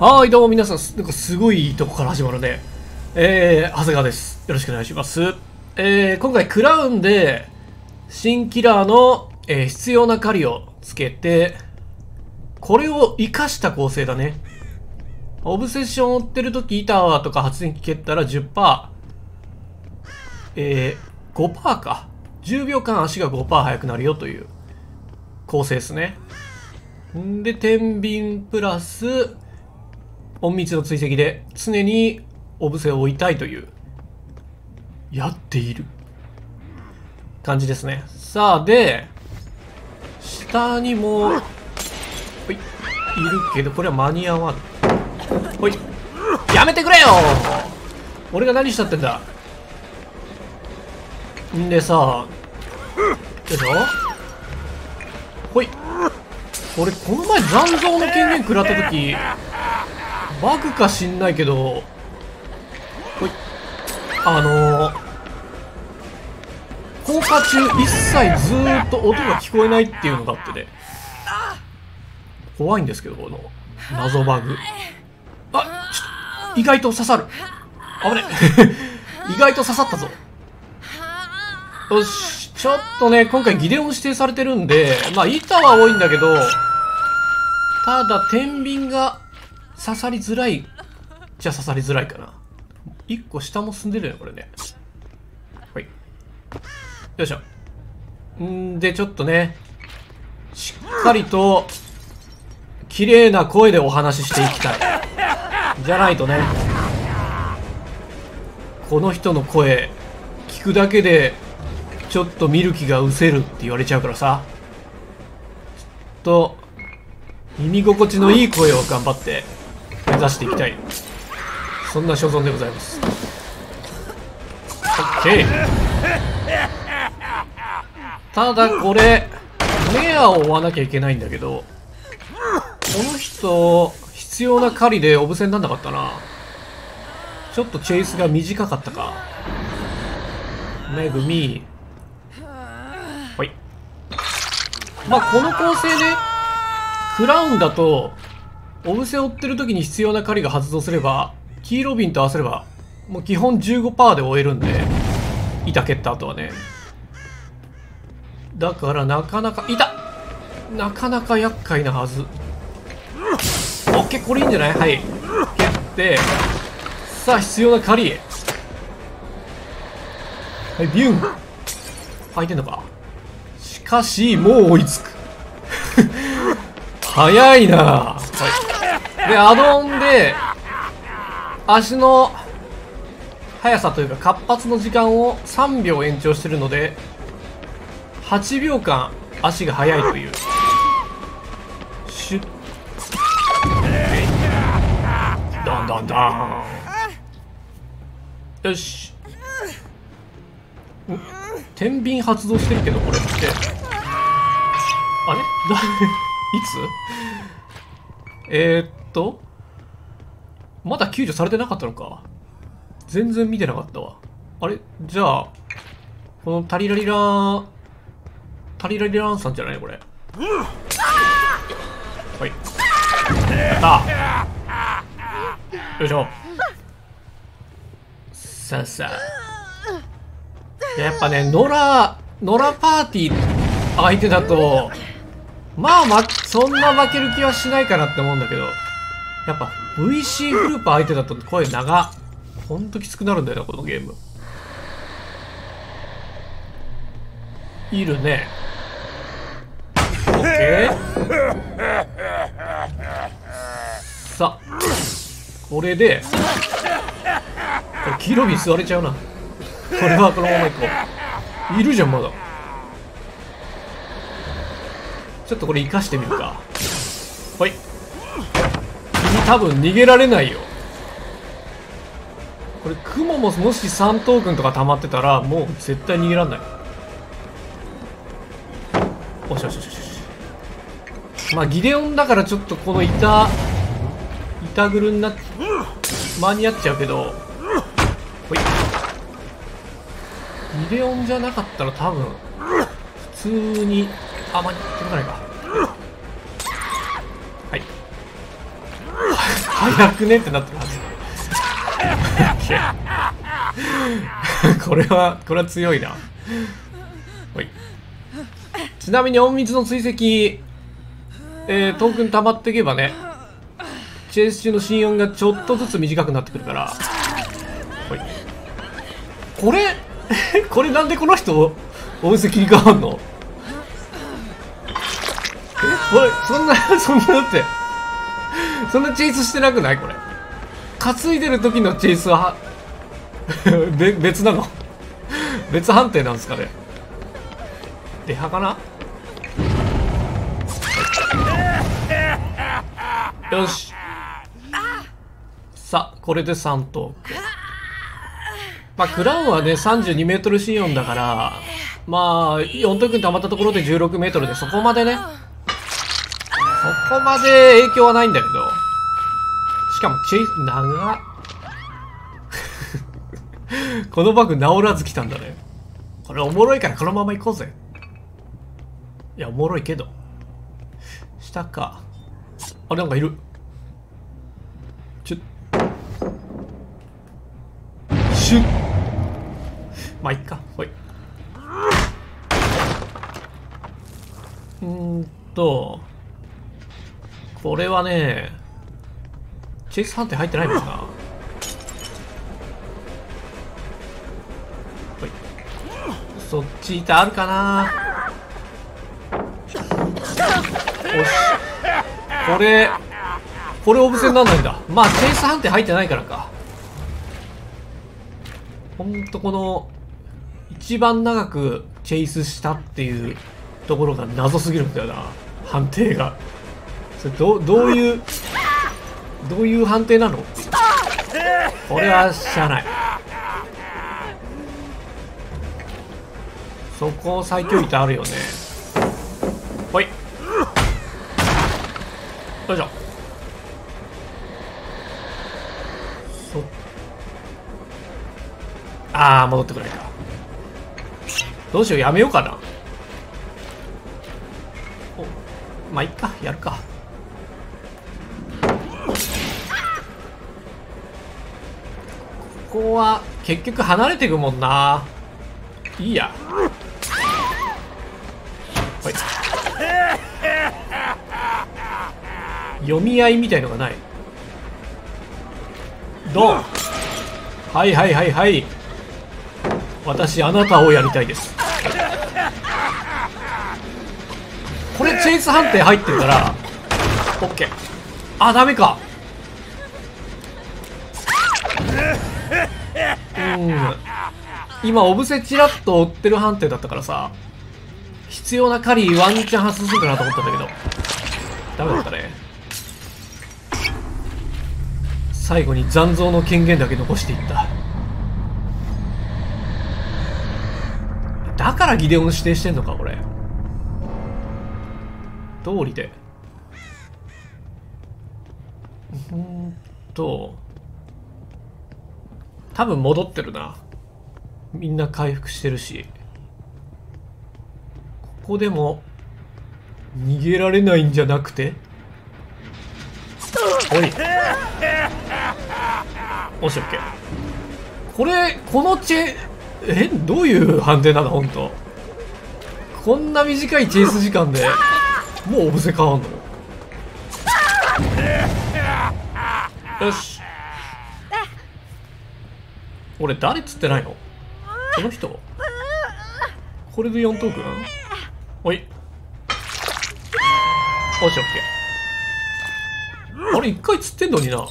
はい、どうも皆さん、なんかすごいいいとこから始まるね。えー、長谷川です。よろしくお願いします。えー、今回クラウンで、新キラーの、えー必要な狩りをつけて、これを活かした構成だね。オブセッションを追ってるとき、板とか発電機蹴ったら10%、えー、5%か。10秒間足が5%速くなるよという構成ですね。んで、天秤プラス、隠密の追跡で常にオブセを置いたいという、やっている感じですね。さあ、で、下にも、ほい、いるけど、これは間に合わん。ほい、やめてくれよ俺が何したってんだ？んでさ、よいしょ？ほい。俺、この前残像の権限食らった時、バグか知んないけど、ほい。あのー、効果中一切ずーっと音が聞こえないっていうのがあってね。怖いんですけど、この謎バグ。あ、ちょっと、意外と刺さる。危ね。意外と刺さったぞ。よし、ちょっとね、今回ギデオン指定されてるんで、まあ板は多いんだけど、ただ天秤が刺さりづらいじゃ刺さりづらいかな。一個下も進んでるよね、これね。はい。よいしょ。んで、ちょっとね、しっかりと、綺麗な声でお話ししていきたい。じゃないとね、この人の声、聞くだけで、ちょっと見る気が失せるって言われちゃうからさ。ちょっと、耳心地のいい声を頑張って目指していきたい。そんな所存でございます。OK! ただこれ、メアを追わなきゃいけないんだけど、この人、必要な狩りでオブセになんなかったな。ちょっとチェイスが短かったか。めぐみ。はい。まあ、この構成で、クラウンだと、オブセを追ってる時に必要な狩りが発動すれば、キーロビンと合わせれば、もう基本15%で終えるんで、板蹴った後はね。だからなかなか、いたなかなか厄介なはず。オッケー、これいいんじゃない？はい。蹴って、さあ、必要な狩りへ。はい、ビューン開いてんのか？しかし、もう追いつく。早いなはい。で、アドオンで、足の速さというか活発の時間を3秒延長してるので、8秒間足が速いという。シュッ。ドンドンドン。よし。天秤発動してるけど、これって。あれ？だいつ？えー、っと、まだ救助されてなかったのか？全然見てなかったわ。あれ？じゃあ、このタリラリラー、タリラリラーンさんじゃない？これ。はい。やったよいしょ。さあさあ。やっぱね、ノラ、ノラパーティー相手だと、まあ、ま、そんな負ける気はしないかなって思うんだけど、やっぱ VC グループ相手だと声長。ほんときつくなるんだよな、このゲーム。いるね。オッケー。さあ、これで、これ黄色ビ座れちゃうな。これはこのまま行こう。いるじゃん、まだ。ちょっとこれ生かしてみるか。はい。多分逃げられないよ。これ雲ももし3等軍とか溜まってたらもう絶対逃げられない。よしよしよしよしまあギデオンだからちょっとこの板板ぐるになっ間に合っちゃうけど。ほい。ギデオンじゃなかったら多分普通にあ間に合ってこないか。500年ってなってるはずこれはこれは強いな。い。ちなみに隠密の追跡えー、トークン溜まっていけばねチェイス中の心音がちょっとずつ短くなってくるから。い。これ これなんでこの人お店切り替わんの？え？おいそんなそんなだって。そんなチェイスしてなくない？これ。担いでる時のチェイスは べ別なの？別判定なんですかね？出派かな？よし。さあこれで3トークまあクラウンはね 32m シオンだからまあ4トークに溜まったところで 16m でそこまでねそこまで影響はないんだけど。しかもチェイス長っ。このバグ治らず来たんだね。これおもろいからこのまま行こうぜ。いやおもろいけど。下か。あなんかいる。ちょシュッ。まあいっか。ほい。うーんと。これはねチェイス判定入ってないのか？なほい。そっち板あるかな？よし。これこれオブセにならないんだ。まあチェイス判定入ってないからか。ほんとこの一番長くチェイスしたっていうところが謎すぎるんだよな。判定が。それどどういうどういう判定なの？これはしゃあない。そこ最強板あるよね。ほい。よいしょ。そああ戻ってくれか。どうしようやめようかな。おまあいっか。こは結局離れていくもんな。いいや。はい。読み合いみたいのがない。ドン。はいはいはいはい。私あなたをやりたいです。これチェイス判定入ってるから。OK あダメか。今オブセチラッと追ってる判定だったからさ必要な狩りワンチャン発生するかなと思ったんだけど。ダメだったね。最後に残像の権限だけ残していった。だからギデオン指定してんのかこれ。通りで。うんと。多分戻ってるな。みんな回復してるし。ここでも逃げられないんじゃなくて。おい。おしオッケーこれこのチェえどういう判定なの？本当こんな短いチェイス時間でもうオブセ変わんの？よし。俺誰っつってないの？この人？これで4トークンおい。おしオッケー。あれ一回釣ってんのにな。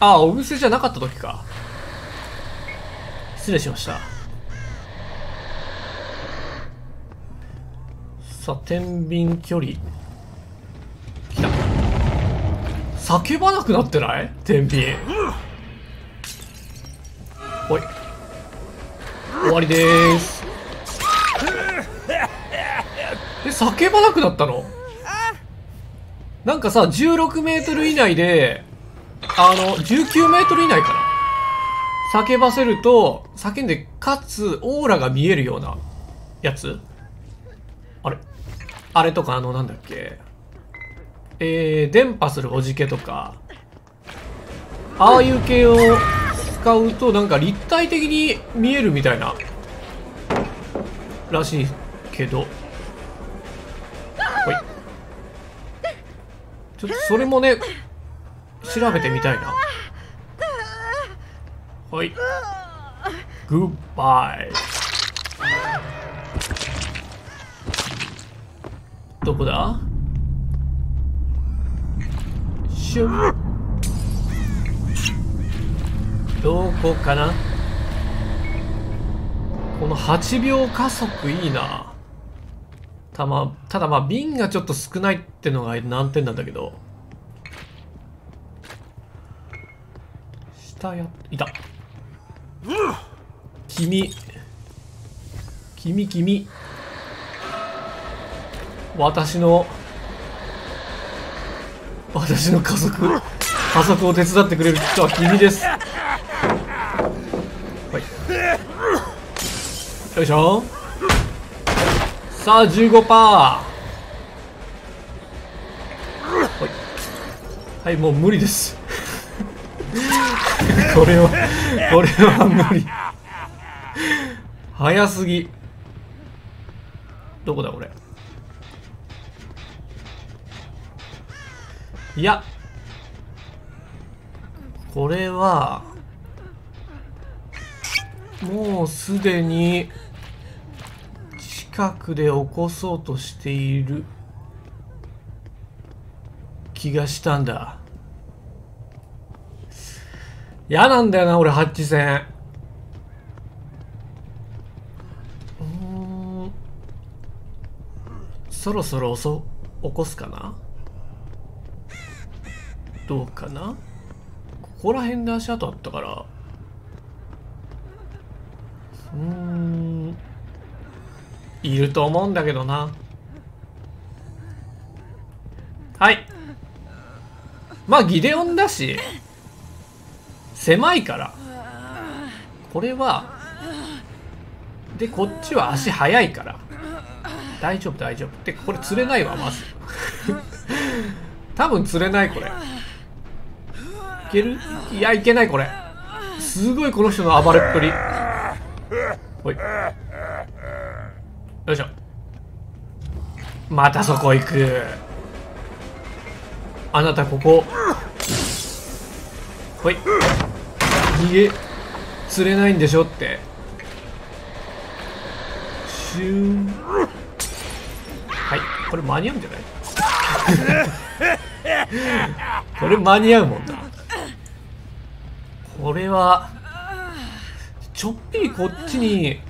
ああお布施じゃなかった時か。失礼しました。さあ天秤距離。来た。叫ばなくなってない？天秤。終わりです。え叫ばなくなったの？なんかさ16メートル以内であの19メートル以内かな？叫ばせると叫んでかつオーラが見えるようなやつ？あれ？あれとかあのなんだっけ？えー、電波するおじけとか。ああいう系をうとなんか立体的に見えるみたいならしいけど。い。ちょっとそれもね調べてみたいな。はい。グッバイどこだ？シュンどこかな？この8秒加速いいな。たまただまあ瓶がちょっと少ないってのが難点なんだけど。下やいた。君。君君。私の私の加速加速を手伝ってくれる人は君ですはいよいしょ。さあ15%はい。はいもう無理です。これはこれは無理。早すぎ。どこだこれ。いや。これはもうすでに近くで起こそうとしている気がしたんだ。嫌なんだよな俺ハッチ戦。うん。そろそろ起こすかな？どうかな？ここら辺で足跡あったから。うん。いると思うんだけどな。はい。まあギデオンだし狭いから。これはでこっちは足速いから。大丈夫大丈夫。でこれ釣れないわまず。多分釣れないこれ。いける？いやいけないこれ。すごいこの人の暴れっぷり。ほい。よいしょ。またそこ行く。あなたここ。ほい。逃げ釣れないんでしょって。シュー。はい。これ間に合うんじゃない？これ間に合うもんなこれはちょっぴりこっちに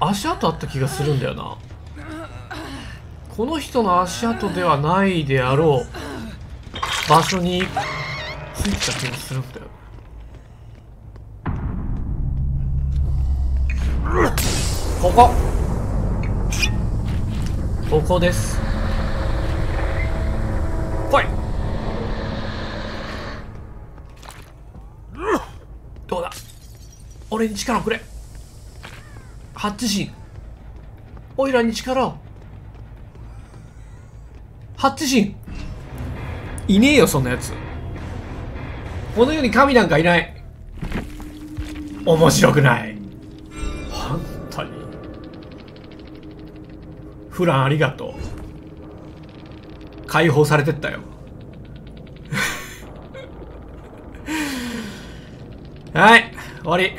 足跡あった気がするんだよな。この人の足跡ではないであろう場所についた気がするんだよ。ここ。ここです。来い。どうだ？俺に力をくれ。ハッチシンオイラに力を。ハッチシンいねえよそんなやつ。この世に神なんかいない。面白くない。本当に。フランありがとう。解放されてったよ。はい終わり。